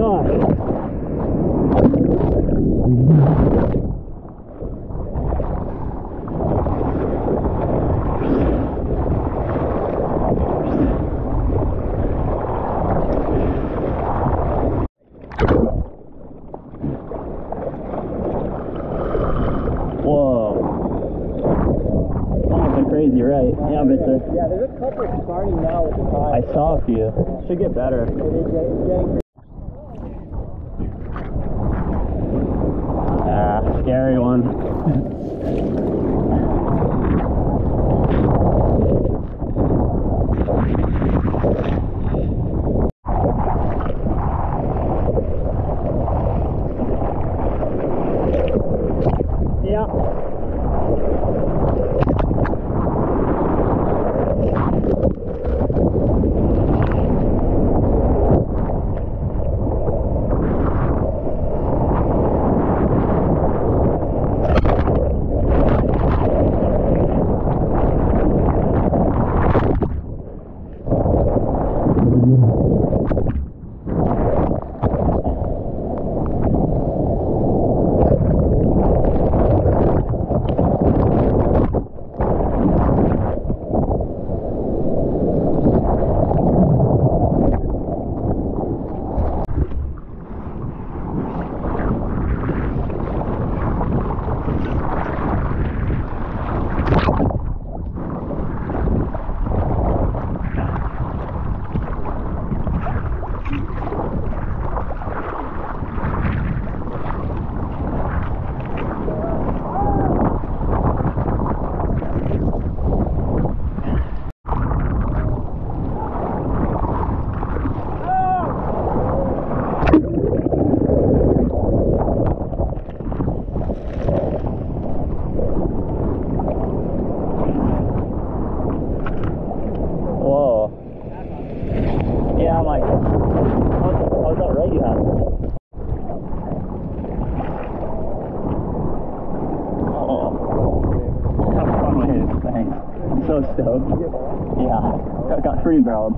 gosh. Whoa. Almost a crazy right. Yeah, there's a couple starting now with the I saw a few. Should get better. It is getting, getting Ah, scary one. Yeah. So stoked. Yeah. Got, got free barreled.